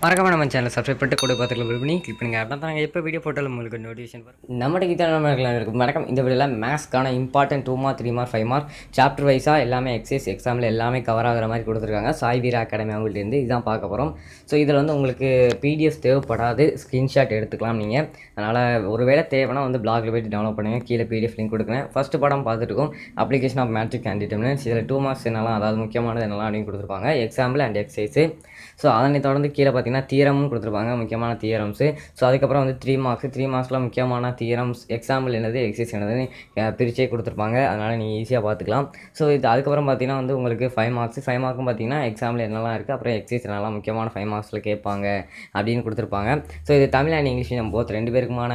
மறக்காம நம்ம channel subscribe பண்ணிட்டு கூட பார்த்துக்கலாம் விரும்பி கிளிக் பண்ணுங்க. அப்படின்னா தான் எப்போ வீடியோ போட்டாலும் உங்களுக்கு நோட்டிஃபிகேஷன் வரும். நம்மகிட்ட டிகிட்டல் இருக்கும் வணக்கம் இந்த வீடியோவில் மேக்ஸ்க்கான important two mark three mark five mark chapter வைஸாக எல்லாமே எக்ஸைஸ் எக்ஸாமில் எல்லாமே கவர் ஆகிற மாதிரி கொடுத்துருக்காங்க. சாய் வீரா அகாடமி அவங்கள்ட்டேருந்து இதுதான் பார்க்க போகிறோம் ஸோ இதில் வந்து உங்களுக்கு பிடிஎஃப் தேவைப்படாது. ஸ்க்ரீன்ஷாட் எடுத்துக்கலாம் நீங்கள் அதனால் ஒருவேளை தேவைன்னா வந்து பிளாகில் போய்ட்டு டவுன்லோட் பண்ணுங்கள் கீழே பிடிஎஃப் லிங்க் கொடுக்குறேன். ஃபஸ்ட்டு படம் பார்த்துருக்கோம் application of matrix and determinants இதில் டூ மார்க்ஸ் என்னலாம் அதாவது முக்கியமானது என்னலாம் அப்படின்னு கொடுத்துருப்பாங்க. எக்ஸாம்பிள் அண்ட் எக்ஸைஸு ஸோ அதனை தொடர்ந்து கீழே பார்த்தீங்கன்னா தீரமும் கொடுத்துருப்பாங்க முக்கியமான தீரம்ஸு ஸோ அதுக்கப்புறம் வந்து த்ரீ மார்க்ஸ் த்ரீ மார்க்ஸில் முக்கியமான தீரம்ஸ் எக்ஸாம்பிள் என்னது எக்ஸைஸ் என்னதுன்னு பிரிச்சே கொடுத்துருப்பாங்க. அதனால் நீங்கள் ஈஸியாக பார்த்துக்கலாம். ஸோ இது அதுக்கப்புறம் பார்த்தீங்கன்னா வந்து உங்களுக்கு ஃபைவ் மார்க்ஸ் ஃபைவ் மார்க்கும் பார்த்தீங்கன்னா எக்ஸாம்பிள் என்னெல்லாம் இருக்குது அப்புறம் எக்ஸைஸ் என்னெல்லாம் முக்கியமான ஃபைவ் மார்க்ஸில் கேட்பாங்க அப்படின்னு கொடுத்துருப்பாங்க. ஸோ இது தமிழ் அண்ட் இங்கிலீஷ் நம்ம போத் ரெண்டு பேருக்குமான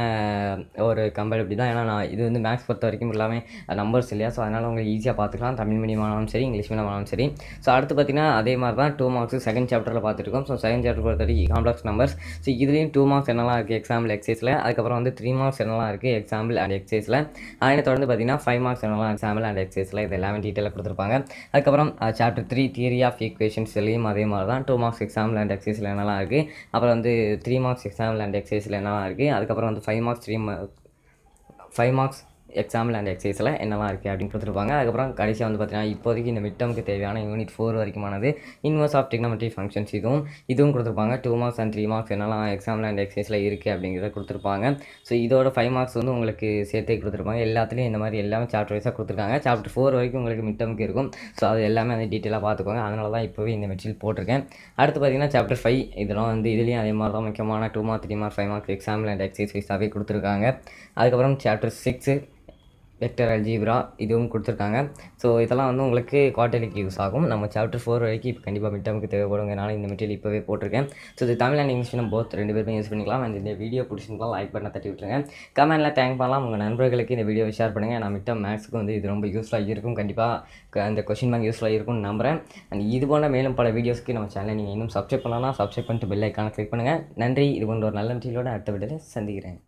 ஒரு கம்பேரிபிலிட்டி தான் ஏன்னா நான் இது வந்து மேக்ஸ் பொறுத்த வரைக்கும் எல்லாமே நம்பர்ஸ் இல்லையா? ஸோ அதனால் உங்களுக்கு ஈஸியாக பார்த்துக்கலாம். தமிழ் மீடியம் ஆனாலும் சரி இங்கிலீஷ் மீடியம் ஆனாலும் சரி. ஸோ அடுத்து பார்த்தீங்கன்னா அதே மாதிரி தான் டூ மார்க்ஸ் செகண்ட் சாப்டரில் பார்த்துருக்கோம் ஸோ செகண்ட் சாப்டர் பொறுத்த வரைக்கும் காம்ப்ளெக்ஸ் நம்பர்ஸ் ஸோ இதுலேயும் டூ மார்க்ஸ் என்னெல்லாம் இருக்குது எக்ஸாம்பிள் எக்ஸைஸில் அதுக்கப்புறம் வந்து த்ரீ மார்க்ஸ் என்னெல்லாம் இருக்குது எக்ஸாம்பிள் அண்ட் எக்ஸைஸில் அதனை தொடர்ந்து பார்த்தீங்கன்னா ஃபைவ் மார்க்ஸ் என்னெல்லாம் எக்ஸாம்பிள் அண்ட் எக்ஸைஸில் இது எல்லாமே டீட்டெயிலாக கொடுத்துருப்பாங்க. அதுக்கப்புறம் சாப்டர் த்ரீ தியரி ஆஃப் ஈக்குவேஷன்ஸ்லேயும் அதே மாதிரி தான் டூ மார்க்ஸ் எக்ஸாம்பிள் அண்ட் எக்ஸைஸில் என்னெல்லாம் இருக்குது அப்புறம் வந்து த்ரீ மார்க்ஸ் எக்ஸாம்பிள் அண்ட் எக்ஸைஸில் என்னெல்லாம் இருக்குது அதுக்கப்புறம் வந்து five marks three mark five marks example and எக்ஸைஸில் என்னெல்லாம் இருக்குது அப்படின்னு கொடுத்துருப்பாங்க. அதுக்கப்புறம் கடைசியாக வந்து பார்த்தீங்கன்னா இப்போதைக்கு இந்த மிட்டமுக்கு தேவையான யூனிட் ஃபோர் வரைக்குமானது இன்வர்ஸ் ஆஃப் டிக்னமெட்ரி ஃபங்க்ஷன்ஸ் இதுவும் இதுவும் கொடுத்துருப்பாங்க. Two marks and three marks என்னெல்லாம் எக்ஸாம்பிள் அண்ட் எக்ஸைஸில் இருக்குது அப்படிங்கிறத கொடுத்துருப்பாங்க. ஸோ இதோட ஃபைவ் மார்க்ஸ் வந்து உங்களுக்கு சேர்த்தே கொடுத்துருப்பாங்க. எல்லாத்துலேயும் இந்த மாதிரி எல்லாமே சாப்டர் வைஸாக கொடுத்துருக்காங்க. சாப்டர் ஃபோர் வரைக்கும் உங்களுக்கு மிட்டமுக்கு இருக்கும். ஸோ அது எல்லாமே வந்து டீட்டெயிலாக பார்த்துக்கோங்க. அதனால தான் இப்போவே இந்த மெட்டீரியல் போட்டிருக்கேன். அடுத்து பார்த்தீங்கன்னா சாப்டர் ஃபைவ் இதெல்லாம் வந்து இதுலேயும் அதே மாதிரி தான் முக்கியமான two mark three mark five marks example and exercise வைஸாகவே கொடுத்துருக்காங்க. அதுக்கப்புறம் சாப்டர் சிக்ஸு வெக்டர் அல்ஜீப்ரா இதுவும் கொடுத்துருக்காங்க. ஸோ இதெல்லாம் வந்து உங்களுக்கு குவார்டர்லிக்கு யூஸ் ஆகும். நம்ம சாப்டர் ஃபோர் வரைக்கும் இப்போ கண்டிப்பாக மிட் டேர்முக்கு தேவைப்படுங்கிறனால இந்த மெட்டீரியல் இப்போவே போட்டிருக்கேன். ஸோ இது தமிழ் அண்ட் இங்கிலீஷ் நம்ம போத் ரெண்டு பேருமே யூஸ் பண்ணிக்கலாம். அண்ட் இந்த வீடியோ பிடிச்சிருந்தாலும் லைக் பண்ண தட்டி விட்டுருங்க. கமெண்ட்டில் தேங்க் பண்ணலாம். உங்கள் நண்பர்களுக்கு இந்த வீடியோவை ஷேர் பண்ணுங்கள் நான் மிட்டம் மேக்ஸுக்கு வந்து இது ரொம்ப யூஸ்ஃபுல்லாக இருக்கும். கண்டிப்பாக அந்த கொஷின் பேங்க் யூஸ்ஃபுல்லாக இருக்கும்னு நம்புறேன். அண்ட் இது போன்ற மேலும் பல வீடியோஸ்க்கு நம்ம சேனலை நீங்கள் இன்னும் சப்ஸ்கிரைப் பண்ணலாம் சப்ஸ்கிரைப் பண்ணிட்டு பெல் ஐக்கான கிளிக் பண்ணுங்கள் நன்றி. இது போன்ற ஒரு நல்ல மெட்டீரியலோட அடுத்த வீடியோவில் சந்திக்கிறேன்.